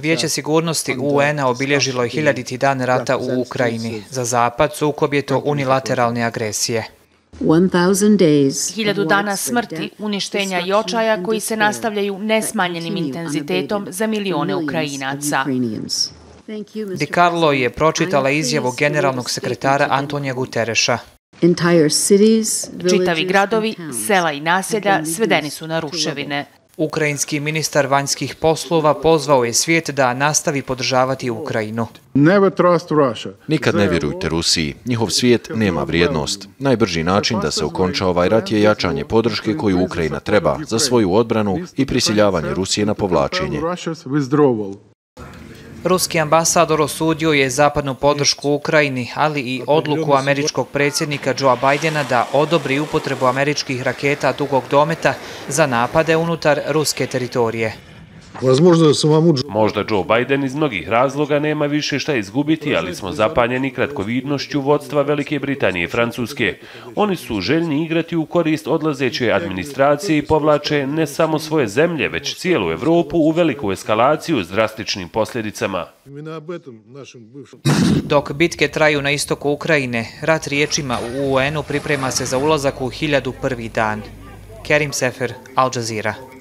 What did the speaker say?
Vijeće sigurnosti UN-a obilježilo je hiljaditi dan rata u Ukrajini. Za Zapad sukob je to unilateralne agresije. Hiljadu dana smrti, uništenja i očaja koji se nastavljaju nesmanjenim intenzitetom za milione Ukrajinaca. Di Carlo je pročitala izjavu generalnog sekretara Antonija Gutereša. Čitavi gradovi, sela i naselja svedeni su na ruševine. Ukrajinski ministar vanjskih poslova pozvao je svijet da nastavi podržavati Ukrajinu. Nikad ne vjerujte Rusiji. Njihov svijet nema vrijednost. Najbrži način da se okonča ovaj rat je jačanje podrške koju Ukrajina treba za svoju odbranu i prisiljavanje Rusije na povlačenje. Ruski ambasador osudio je zapadnu podršku Ukrajini, ali i odluku američkog predsjednika Joe Bidena da odobri upotrebu američkih raketa dugog dometa za napade unutar ruske teritorije. Možda Joe Biden iz mnogih razloga nema više šta izgubiti, ali smo zapanjeni kratkovidnošću vodstva Velike Britanije i Francuske. Oni su željni igrati u korist odlazeće administracije i povlače ne samo svoje zemlje, već cijelu Evropu u veliku eskalaciju s drastičnim posljedicama. Dok bitke traju na istoku Ukrajine, rat riječima u UN-u priprema se za ulazak u hiljadu prvi dan. Kerim Sefer, Al Jazeera.